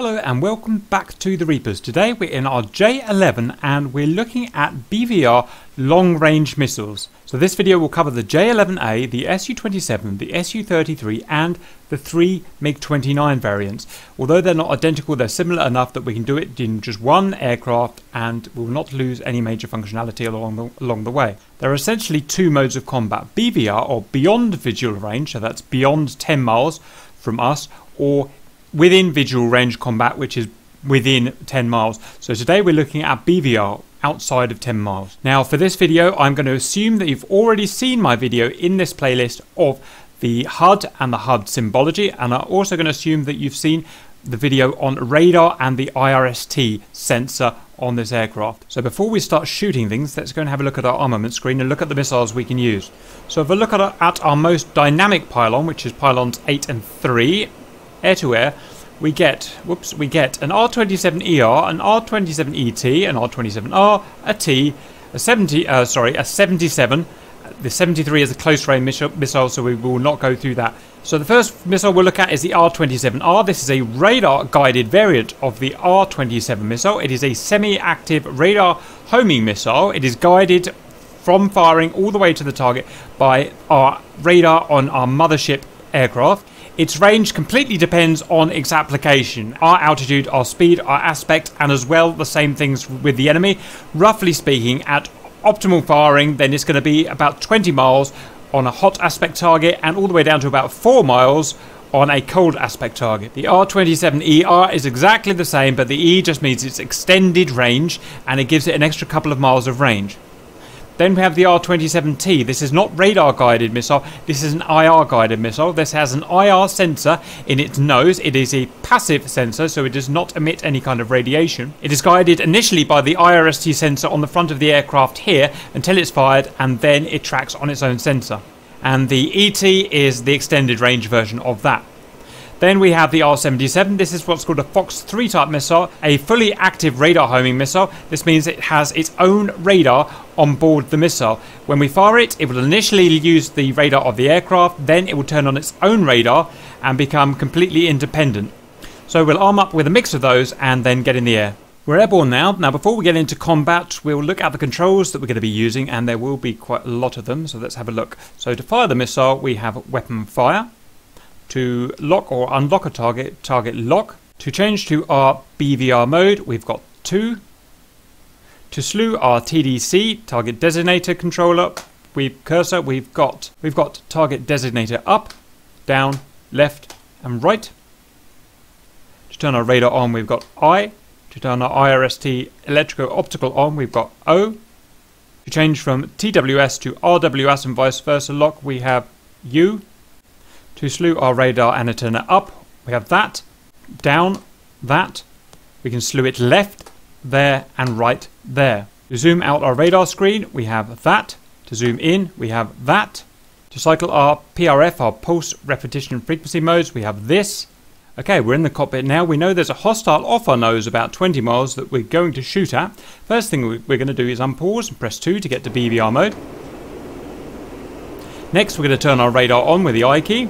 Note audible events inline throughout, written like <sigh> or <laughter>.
Hello and welcome back to the Reapers. Today we're in our J11 and we're looking at BVR long range missiles. So this video will cover the J11A, the Su-27, the Su-33 and the three MiG-29 variants. Although they're not identical, they're similar enough that we can do it in just one aircraft and we will not lose any major functionality along the, along the way. There are essentially two modes of combat, BVR or beyond visual range, so that's beyond 10 miles from us, or within visual range combat, which is within 10 miles. So today we're looking at BVR outside of 10 miles. Now for this video, I'm going to assume that you've already seen my video in this playlist of the HUD and the HUD symbology, and I'm also going to assume that you've seen the video on radar and the IRST sensor on this aircraft. So before we start shooting things, let's go and have a look at our armament screen and look at the missiles we can use. So if we look at our, at our most dynamic pylon, which is pylons 8 and 3, air to air, we get, whoops, we get an R27ER, an R27ET, an R27R, a T, a 70, uh, sorry, a 77. The 73 is a close range missile, so we will not go through that. So the first missile we'll look at is the R27R. This is a radar-guided variant of the R27 missile. It is a semi-active radar homing missile. It is guided from firing all the way to the target by our radar on our mothership aircraft. Its range completely depends on its application. Our altitude, our speed, our aspect, and as well the same things with the enemy. Roughly speaking, at optimal firing, then it's going to be about 20 miles on a hot aspect target and all the way down to about 4 miles on a cold aspect target. The R27ER is exactly the same, but the E just means it's extended range and it gives it an extra couple of miles of range. Then we have the R-27T. This is not radar guided missile. This is an IR guided missile. This has an IR sensor in its nose. It is a passive sensor, so it does not emit any kind of radiation. It is guided initially by the IRST sensor on the front of the aircraft here until it's fired, and then it tracks on its own sensor. And the ET is the extended range version of that. Then we have the R-77. This is what's called a Fox 3 type missile, a fully active radar homing missile. This means it has its own radar on board the missile. When we fire it, it will initially use the radar of the aircraft, then it will turn on its own radar and become completely independent. So we'll arm up with a mix of those and then get in the air. We're airborne now. Now, before we get into combat, we'll look at the controls that we're going to be using, and there will be quite a lot of them, so let's have a look. So to fire the missile, we have weapon fire. To lock or unlock a target, target lock. To change to our BVR mode, we've got two. To slew our TDC, target designator controller, we cursor, we've got we've got target designator up, down, left, and right. To turn our radar on, we've got I. To turn our IRST electro-optical on, we've got O. To change from TWS to RWS and vice versa lock, we have U. To slew our radar and antenna up, we have that, down, that. We can slew it left, there, and right, there. To zoom out our radar screen, we have that. To zoom in, we have that. To cycle our PRF, our pulse repetition frequency modes, we have this. Okay, we're in the cockpit now. We know there's a hostile off our nose about 20 miles that we're going to shoot at. First thing we're going to do is unpause and press 2 to get to BVR mode. Next, we're going to turn our radar on with the I key.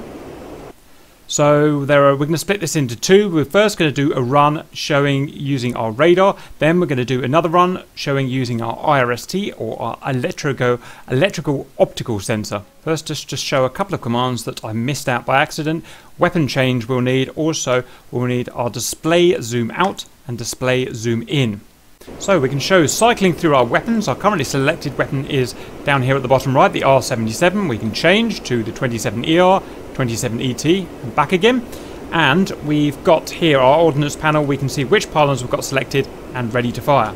So there are, we're going to split this into two. We're first going to do a run showing using our radar. Then we're going to do another run showing using our IRST or our electrical, electrical optical sensor. First, just, just show a couple of commands that I missed out by accident. Weapon change we'll need. Also, we'll need our display zoom out and display zoom in. So we can show cycling through our weapons. Our currently selected weapon is down here at the bottom right, the R77. We can change to the 27ER, 27ET and back again. And we've got here our ordnance panel. We can see which pylons we've got selected and ready to fire.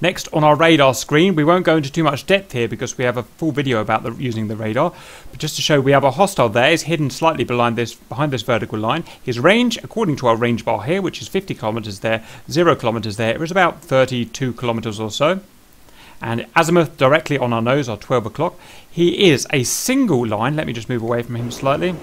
Next on our radar screen, we won't go into too much depth here because we have a full video about the, using the radar. But just to show we have a hostile there, is hidden slightly behind this behind this vertical line. His range, according to our range bar here, which is 50 kilometers there, 0 kilometers there, it was about 32 kilometers or so and azimuth directly on our nose or 12 o'clock. He is a single line. Let me just move away from him slightly.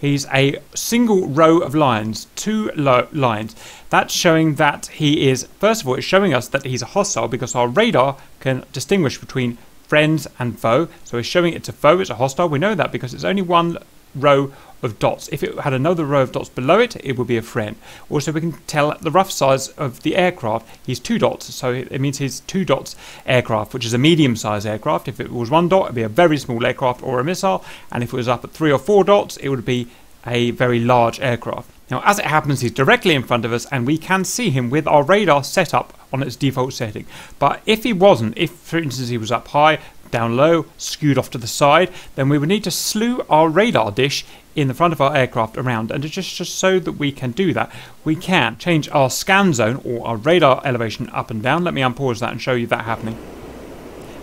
He's a single row of lines, two lines. That's showing that he is, first of all, it's showing us that he's a hostile because our radar can distinguish between friends and foe. So it's showing it's a foe, it's a hostile. We know that because it's only one row of dots. If it had another row of dots below it, it would be a friend. Also, we can tell the rough size of the aircraft. He's two dots, so it means he's two dots aircraft, which is a medium-sized aircraft. If it was one dot, it'd be a very small aircraft or a missile, and if it was up at three or four dots, it would be a very large aircraft. Now, as it happens, he's directly in front of us, and we can see him with our radar set up on its default setting. But if he wasn't, if for instance he was up high, down low, skewed off to the side, then we would need to slew our radar dish in the front of our aircraft around. And just, just so that we can do that, we can change our scan zone or our radar elevation up and down. Let me unpause that and show you that happening.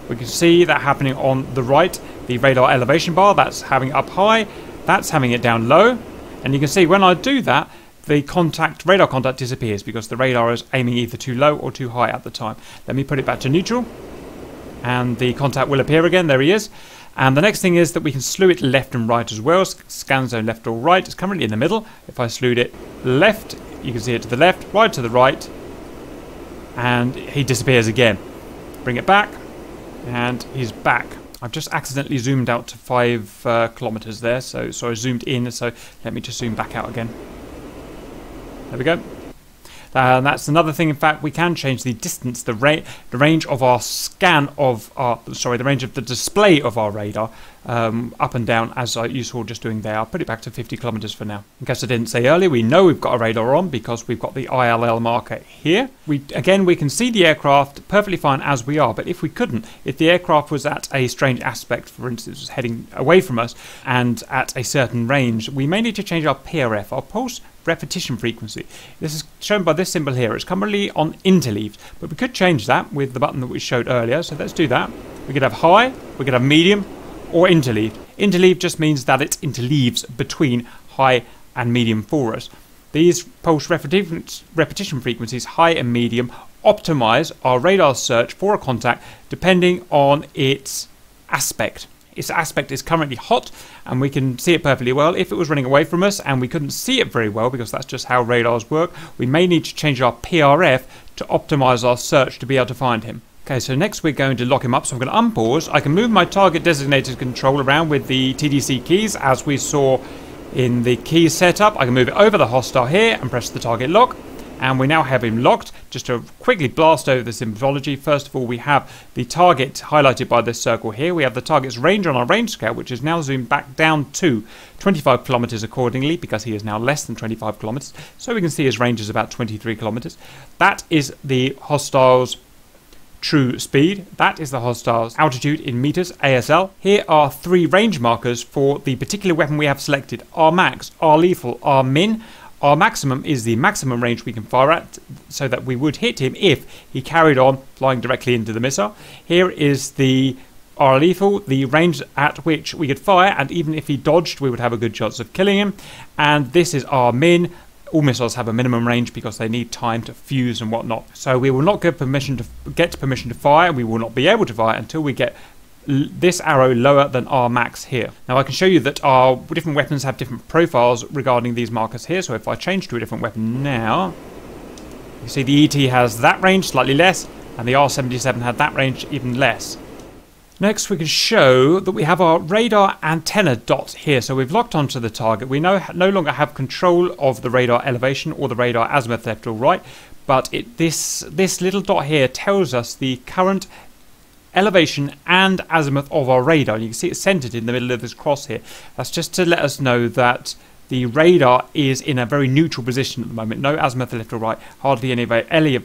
We can see that happening on the right, the radar elevation bar, that's having it up high, that's having it down low. And you can see when I do that, the contact radar contact disappears because the radar is aiming either too low or too high at the time. Let me put it back to neutral and the contact will appear again. There he is. And the next thing is that we can slew it left and right as well. Scan zone left or right. It's currently in the middle. If I slewed it left, you can see it to the left, right to the right, and he disappears again. Bring it back, and he's back. I've just accidentally zoomed out to five uh, kilometers there, so so I zoomed in. So let me just zoom back out again. There we go. Uh, and that's another thing. In fact, we can change the distance, the, ra the range of our scan of our, sorry, the range of the display of our radar um, up and down as you saw just doing there. I'll put it back to 50 kilometers for now. In case I didn't say earlier, we know we've got a radar on because we've got the ILL marker here. We Again, we can see the aircraft perfectly fine as we are, but if we couldn't, if the aircraft was at a strange aspect, for instance, heading away from us and at a certain range, we may need to change our PRF, our pulse repetition frequency. This is shown by this symbol here. It's currently on interleaved, but we could change that with the button that we showed earlier. So let's do that. We could have high, we could have medium, or interleaved. Interleaved just means that it interleaves between high and medium for us. These pulse repetition frequencies, high and medium, optimize our radar search for a contact depending on its aspect. Its aspect is currently hot and we can see it perfectly well. If it was running away from us and we couldn't see it very well because that's just how radars work, we may need to change our PRF to optimize our search to be able to find him. Okay, so next we're going to lock him up, so I'm going to unpause. I can move my target designated control around with the TDC keys, as we saw in the key setup. I can move it over the hostile here and press the target lock. And we now have him locked. Just to quickly blast over the symbology, first of all, we have the target highlighted by this circle here. We have the target's range on our range scale, which is now zoomed back down to 25 kilometers accordingly, because he is now less than 25 kilometers. So we can see his range is about 23 kilometers. That is the hostile's true speed. That is the hostile's altitude in meters, ASL. Here are three range markers for the particular weapon we have selected. R max, R lethal, R min. R maximum is the maximum range we can fire at, so that we would hit him if he carried on flying directly into the missile. Here is the R lethal, the range at which we could fire, and even if he dodged, we would have a good chance of killing him. And this is R min, all missiles have a minimum range because they need time to fuse and whatnot. So we will not get permission to get permission to fire. We will not be able to fire until we get this arrow lower than R max here. Now I can show you that our different weapons have different profiles regarding these markers here. So if I change to a different weapon now, you see the ET has that range slightly less, and the R77 had that range even less. Next we can show that we have our radar antenna dot here. So we've locked onto the target. We no, no longer have control of the radar elevation or the radar azimuth left or right, but it, this, this little dot here tells us the current elevation and azimuth of our radar. You can see it's centered in the middle of this cross here. That's just to let us know that the radar is in a very neutral position at the moment. No azimuth left or right, hardly any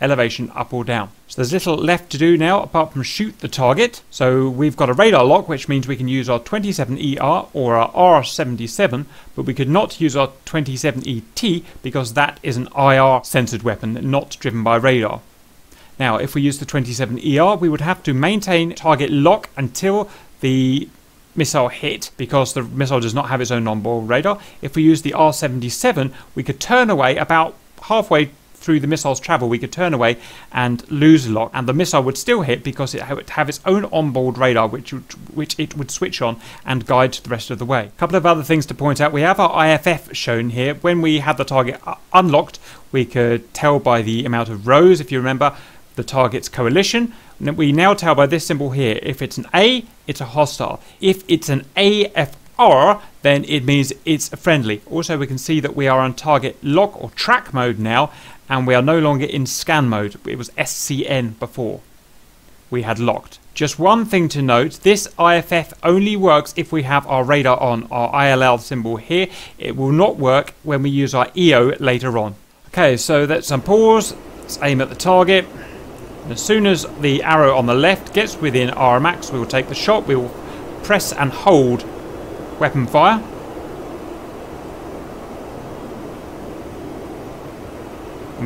elevation up or down. So there's little left to do now apart from shoot the target. So we've got a radar lock which means we can use our 27ER or our R77 but we could not use our 27ET because that is an IR censored weapon not driven by radar. Now if we use the 27ER we would have to maintain target lock until the missile hit because the missile does not have its own onboard radar. If we use the R77 we could turn away about halfway through the missile's travel, we could turn away and lose lock, and the missile would still hit because it would have its own onboard radar, which which it would switch on and guide to the rest of the way. A couple of other things to point out: we have our IFF shown here. When we had the target uh, unlocked, we could tell by the amount of rows, if you remember, the target's coalition. We now tell by this symbol here if it's an A, it's a hostile. If it's an AF then it means it's friendly. Also, we can see that we are on target lock or track mode now, and we are no longer in scan mode. It was SCN before we had locked. Just one thing to note, this IFF only works if we have our radar on, our ILL symbol here. It will not work when we use our EO later on. Okay, so let's unpause, let's aim at the target. As soon as the arrow on the left gets within R max, we will take the shot. We will press and hold weapon fire.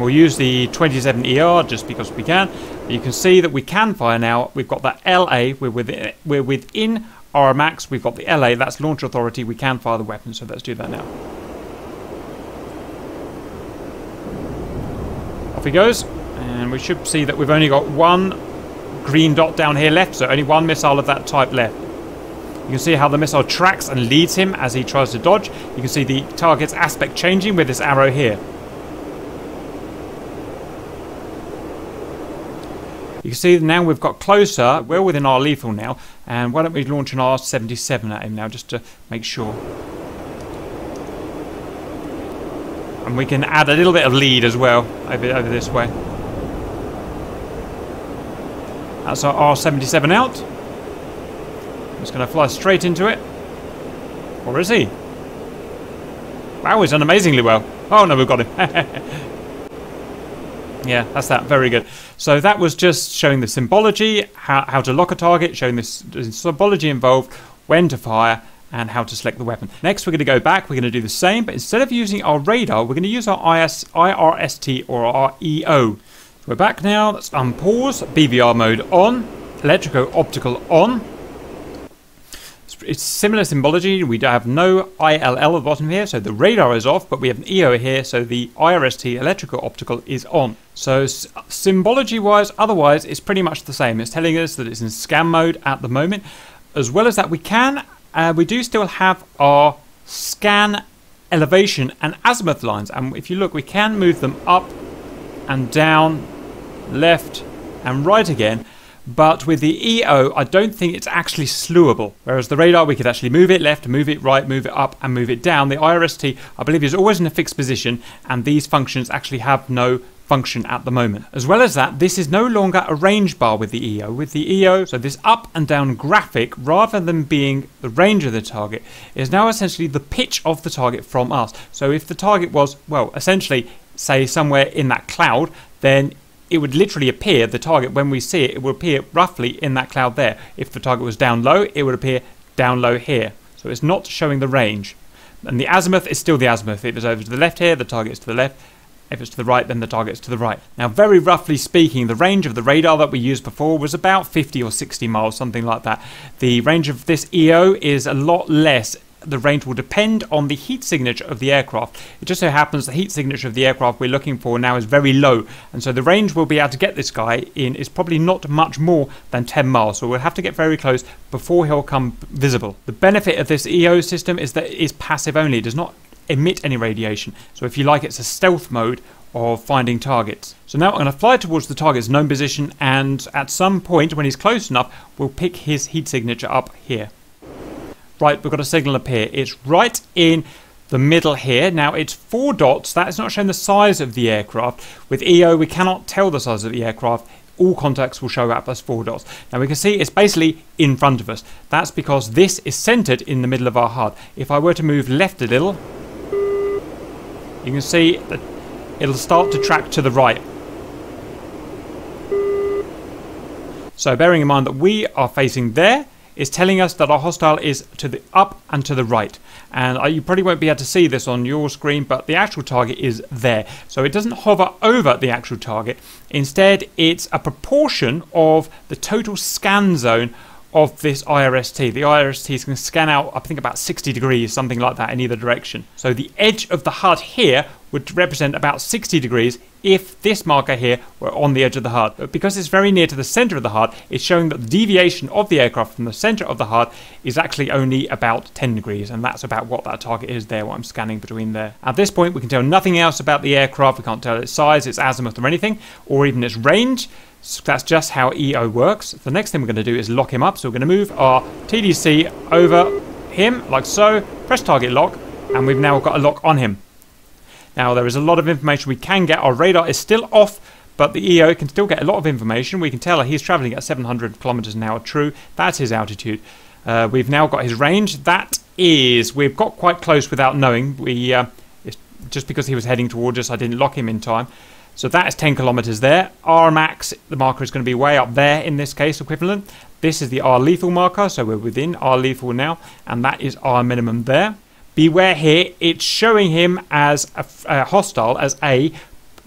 We'll use the 27 ER just because we can. You can see that we can fire now. We've got that LA. We're within, we're within R max. We've got the LA. That's launch authority. We can fire the weapon. So let's do that now. Off he goes. And we should see that we've only got one green dot down here left. So only one missile of that type left. You can see how the missile tracks and leads him as he tries to dodge. You can see the target's aspect changing with this arrow here. You can see now we've got closer, we're within R lethal now, and why don't we launch an R77 at him now just to make sure. And we can add a little bit of lead as well over, over this way. That's our R77 out. I'm Just going to fly straight into it. Or is he? Wow, he's done amazingly well. Oh no, we've got him. <laughs> Yeah, that's that. Very good. So that was just showing the symbology, how, how to lock a target, showing this symbology involved, when to fire, and how to select the weapon. Next, we're going to go back. We're going to do the same, but instead of using our radar, we're going to use our IS, IRST or our EO. We're back now. Let's unpause. BVR mode on. Electrico-optical on it's similar symbology. We have no ILL at the bottom here, so the radar is off, but we have an EO here, so the IRST electrical optical is on. So symbology-wise, otherwise, it's pretty much the same. It's telling us that it's in scan mode at the moment. As well as that, we can, uh, we do still have our scan elevation and azimuth lines. And if you look, we can move them up and down, left and right again. But with the EO, I don't think it's actually slewable. Whereas the radar, we could actually move it left, move it right, move it up, and move it down. The IRST, I believe, is always in a fixed position, and these functions actually have no function at the moment. As well as that, this is no longer a range bar with the EO. With the EO, so this up and down graphic, rather than being the range of the target, is now essentially the pitch of the target from us. So if the target was, well, essentially, say somewhere in that cloud, then it would literally appear, the target, when we see it, it would appear roughly in that cloud there. If the target was down low, it would appear down low here. So it's not showing the range. And the azimuth is still the azimuth. If it's over to the left here, the target is to the left. If it's to the right, then the target is to the right. Now, very roughly speaking, the range of the radar that we used before was about 50 or 60 miles, something like that. The range of this EO is a lot less the range will depend on the heat signature of the aircraft. It just so happens the heat signature of the aircraft we're looking for now is very low, and so the range we'll be able to get this guy in is probably not much more than 10 miles, so we'll have to get very close before he'll come visible. The benefit of this EO system is that it is passive only, it does not emit any radiation, so if you like it's a stealth mode of finding targets. So now I'm going to fly towards the target's known position and at some point when he's close enough we'll pick his heat signature up here. Right, we've got a signal appear. It's right in the middle here. Now it's four dots. That is not showing the size of the aircraft. With EO, we cannot tell the size of the aircraft. All contacts will show up as four dots. Now we can see it's basically in front of us. That's because this is centered in the middle of our HUD. If I were to move left a little, you can see that it'll start to track to the right. So bearing in mind that we are facing there, is telling us that our hostile is to the up and to the right. And you probably won't be able to see this on your screen, but the actual target is there. So it doesn't hover over the actual target. Instead, it's a proportion of the total scan zone of this IRST. The IRST can scan out, I think, about 60 degrees, something like that, in either direction. So the edge of the HUD here would represent about 60 degrees if this marker here were on the edge of the HUD. But because it's very near to the center of the HUD, it's showing that the deviation of the aircraft from the center of the HUD is actually only about 10 degrees, and that's about what that target is there, what I'm scanning between there. At this point, we can tell nothing else about the aircraft. We can't tell its size, its azimuth, or anything, or even its range. So that's just how EO works. The next thing we're going to do is lock him up. So we're going to move our TDC over him like so, press target lock, and we've now got a lock on him. Now there is a lot of information we can get. Our radar is still off, but the EO can still get a lot of information. We can tell he's traveling at 700 kilometers an hour. True, that's his altitude. Uh, we've now got his range. That is, we've got quite close without knowing. We uh, just because he was heading towards us, I didn't lock him in time. So that is 10 kilometers there. R max, the marker is going to be way up there in this case, equivalent. This is the R lethal marker, so we're within R lethal now, and that is R minimum there. Beware here, it's showing him as a, a uh, hostile, as A,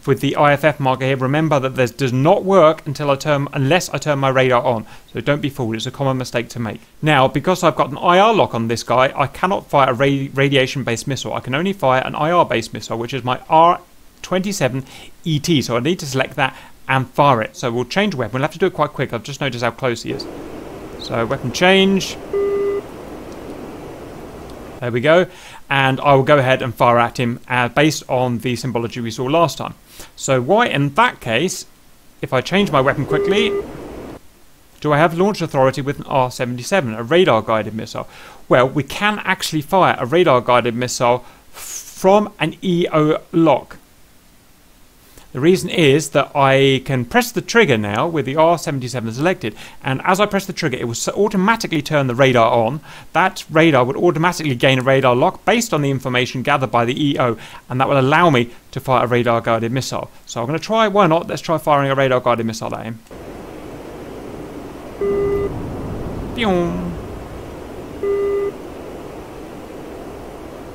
with the IFF marker here. Remember that this does not work until I turn, unless I turn my radar on. So don't be fooled, it's a common mistake to make. Now, because I've got an IR lock on this guy, I cannot fire a radiation-based missile. I can only fire an IR-based missile, which is my R27 ET. So I need to select that and fire it. So we'll change weapon. We'll have to do it quite quick. I've just noticed how close he is. So weapon change. There we go. And I will go ahead and fire at him uh, based on the symbology we saw last time. So why in that case, if I change my weapon quickly, do I have launch authority with an R-77, a radar-guided missile? Well, we can actually fire a radar-guided missile from an EO lock. The reason is that I can press the trigger now with the R77 selected and as I press the trigger it will automatically turn the radar on. That radar would automatically gain a radar lock based on the information gathered by the EO and that will allow me to fire a radar guided missile. So I'm going to try, why not, let's try firing a radar guided missile at him.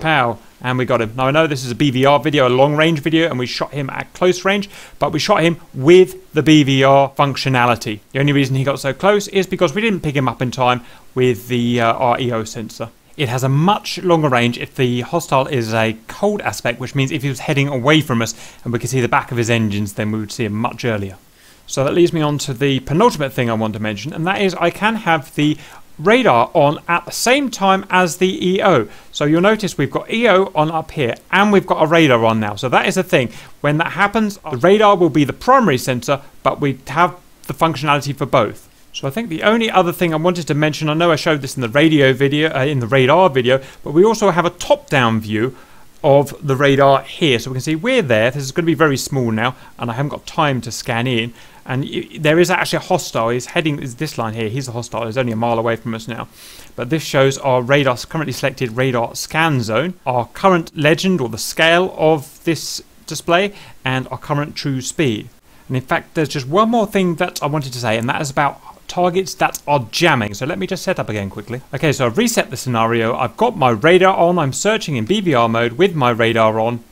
Pow and we got him. Now I know this is a BVR video, a long range video, and we shot him at close range, but we shot him with the BVR functionality. The only reason he got so close is because we didn't pick him up in time with the uh, REO sensor. It has a much longer range if the hostile is a cold aspect, which means if he was heading away from us and we could see the back of his engines, then we would see him much earlier. So that leads me on to the penultimate thing I want to mention, and that is I can have the radar on at the same time as the EO. So you'll notice we've got EO on up here and we've got a radar on now. So that is the thing. When that happens, the radar will be the primary sensor, but we have the functionality for both. So I think the only other thing I wanted to mention, I know I showed this in the radio video, uh, in the radar video, but we also have a top-down view of the radar here. So we can see we're there. This is going to be very small now, and I haven't got time to scan in. And there is actually a hostile. He's heading is this line here. He's a hostile. He's only a mile away from us now. But this shows our radar currently selected radar scan zone, our current legend or the scale of this display, and our current true speed. And in fact, there's just one more thing that I wanted to say, and that is about targets that are jamming. So let me just set up again quickly. Okay, so I've reset the scenario. I've got my radar on. I'm searching in BVR mode with my radar on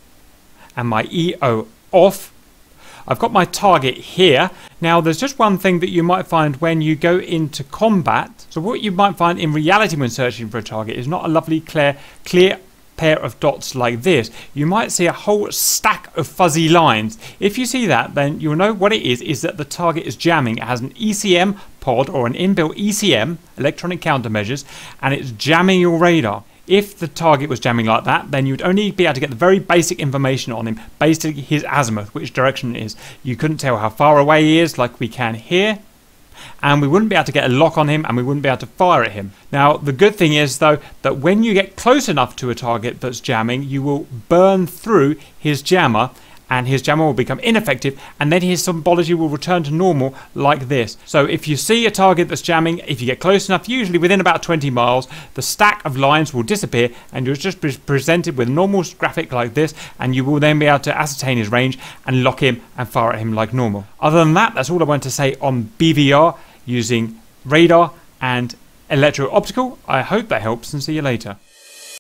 and my EO off. I've got my target here. Now, there's just one thing that you might find when you go into combat. So what you might find in reality when searching for a target is not a lovely, clear, clear pair of dots like this, you might see a whole stack of fuzzy lines. If you see that, then you'll know what it is, is that the target is jamming. It has an ECM pod or an inbuilt ECM, electronic countermeasures, and it's jamming your radar. If the target was jamming like that, then you'd only be able to get the very basic information on him, basically his azimuth, which direction it is. You couldn't tell how far away he is, like we can here, and we wouldn't be able to get a lock on him and we wouldn't be able to fire at him. Now, the good thing is, though, that when you get close enough to a target that's jamming, you will burn through his jammer and his jammer will become ineffective and then his symbology will return to normal like this. So if you see a target that's jamming, if you get close enough, usually within about 20 miles, the stack of lines will disappear and you're just presented with a normal graphic like this and you will then be able to ascertain his range and lock him and fire at him like normal. Other than that, that's all I want to say on BVR using radar and electro-optical. I hope that helps and see you later.